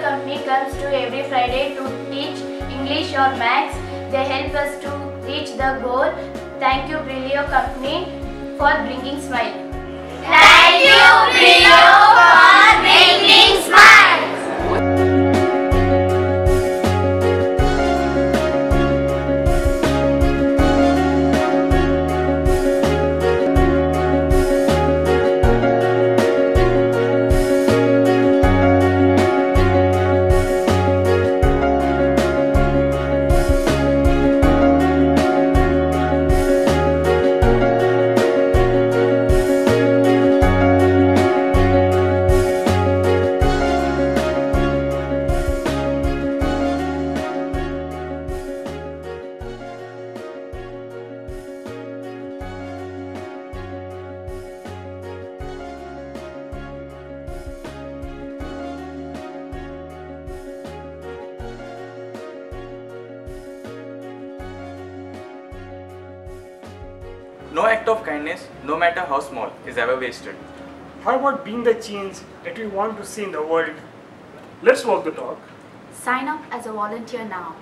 company comes to every Friday to teach English or Maths. They help us to reach the goal. Thank you Brillio company for bringing smile. Thank you Brillio. No act of kindness, no matter how small, is ever wasted. How about being the change that we want to see in the world? Let's walk the talk. Sign up as a volunteer now.